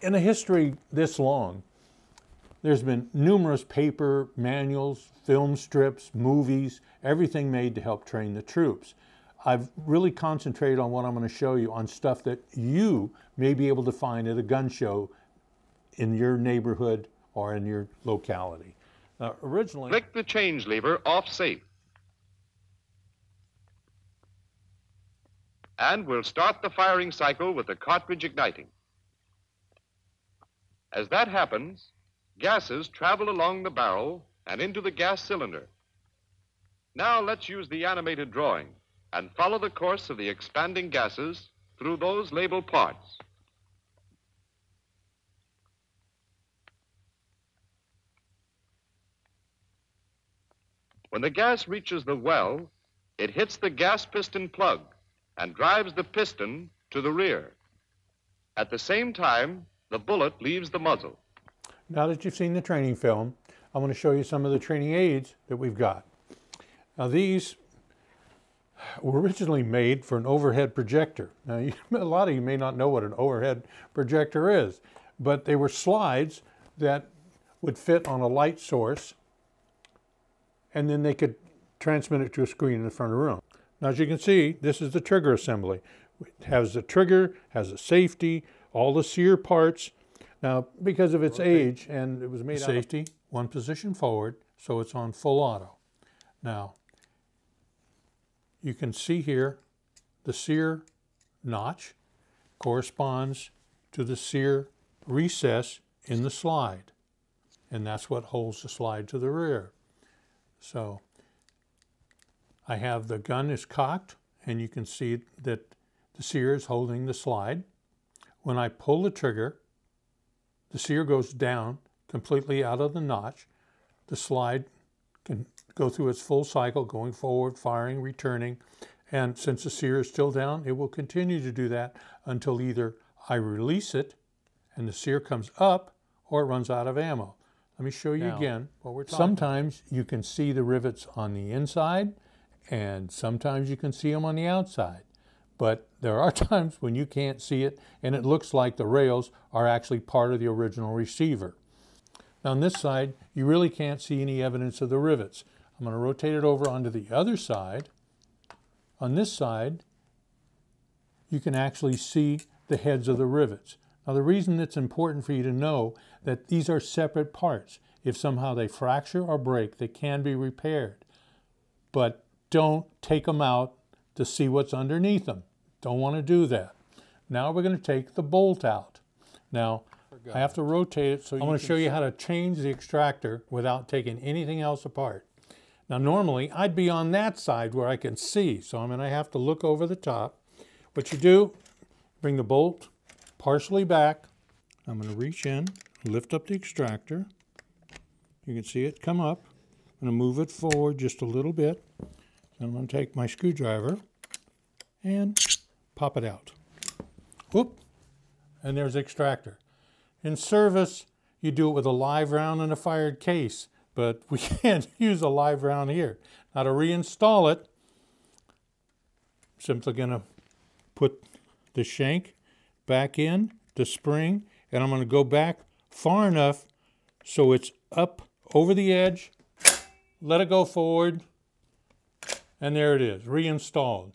in a history this long, there's been numerous paper, manuals, film strips, movies, everything made to help train the troops. I've really concentrated on what I'm going to show you on stuff that you may be able to find at a gun show in your neighborhood or in your locality. Now, originally, Flick the change lever off safe. And we'll start the firing cycle with the cartridge igniting. As that happens, gases travel along the barrel and into the gas cylinder. Now let's use the animated drawing and follow the course of the expanding gases through those labeled parts. When the gas reaches the well, it hits the gas piston plug and drives the piston to the rear. At the same time, the bullet leaves the muzzle. now that you've seen the training film, I'm going to show you some of the training aids that we've got. Now these were originally made for an overhead projector. Now you, a lot of you may not know what an overhead projector is, but they were slides that would fit on a light source and then they could transmit it to a screen in the front of the room. Now as you can see, this is the trigger assembly. It has the trigger, has a safety, all the sear parts. Now because of its age and it was made safety, one position forward, so it's on full auto. Now you can see here the sear notch corresponds to the sear recess in the slide. And that's what holds the slide to the rear. So I have the gun is cocked and you can see that the sear is holding the slide. When I pull the trigger, the sear goes down completely out of the notch. The slide can go through its full cycle, going forward, firing, returning. And since the sear is still down, it will continue to do that until either I release it and the sear comes up or it runs out of ammo. Let me show you Now, again what we're talking Sometimes you can see the rivets on the inside and sometimes you can see them on the outside. But there are times when you can't see it and it looks like the rails are actually part of the original receiver. Now on this side, you really can't see any evidence of the rivets. I'm going to rotate it over onto the other side. On this side, you can actually see the heads of the rivets. Now the reason it's important for you to know that these are separate parts. If somehow they fracture or break, they can be repaired. But don't take them out to see what's underneath them. Don't want to do that. Now we're going to take the bolt out. Now, I have to rotate it so I'm going to show you how to change the extractor without taking anything else apart. Now normally I'd be on that side where I can see, so I'm going to have to look over the top. What you do, bring the bolt partially back. I'm going to reach in, lift up the extractor. You can see it come up. I'm going to move it forward just a little bit. I'm going to take my screwdriver and pop it out. Whoop, and there's the extractor. In service, you do it with a live round and a fired case, but we can't use a live round here. Now to reinstall it, I'm simply to put the shank back in the spring, and I'm to go back far enough so it's up over the edge, let it go forward, and there it is, reinstalled.